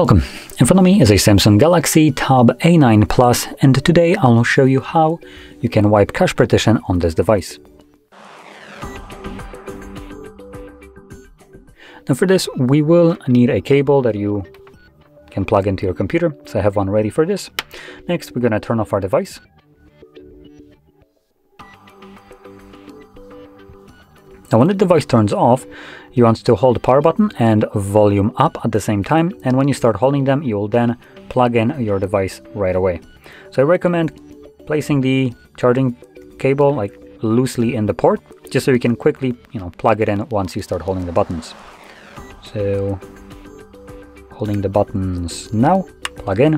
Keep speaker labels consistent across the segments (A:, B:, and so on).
A: Welcome. In front of me is a Samsung Galaxy Tab A9 Plus and today I'll show you how you can wipe cache partition on this device. Now for this we will need a cable that you can plug into your computer, so I have one ready for this. Next we're going to turn off our device. Now when the device turns off, you want to hold the power button and volume up at the same time. And when you start holding them, you will then plug in your device right away. So I recommend placing the charging cable like loosely in the port, just so you can quickly, you know, plug it in once you start holding the buttons. So holding the buttons now, plug in.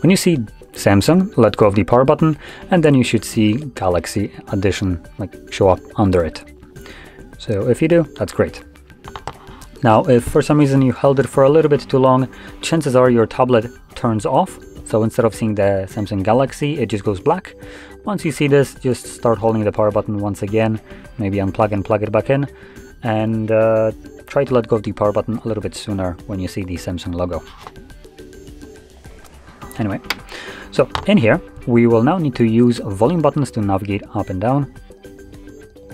A: When you see Samsung, let go of the power button, and then you should see Galaxy Edition like show up under it. So if you do, that's great. Now, if for some reason you held it for a little bit too long, chances are your tablet turns off. So instead of seeing the Samsung Galaxy, it just goes black. Once you see this, just start holding the power button once again, maybe unplug and plug it back in, and uh, try to let go of the power button a little bit sooner when you see the Samsung logo. Anyway, so in here, we will now need to use volume buttons to navigate up and down,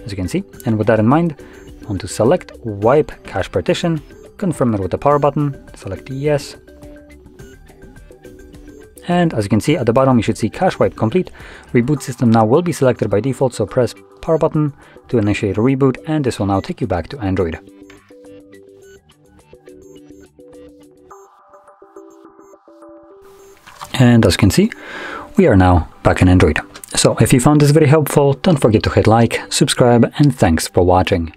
A: as you can see. And with that in mind, want to select wipe cache partition, confirm it with the power button, select yes. And as you can see at the bottom, you should see cache wipe complete. Reboot system now will be selected by default, so press power button to initiate a reboot, and this will now take you back to Android. And as you can see, we are now back in Android. So if you found this very helpful, don't forget to hit like, subscribe, and thanks for watching.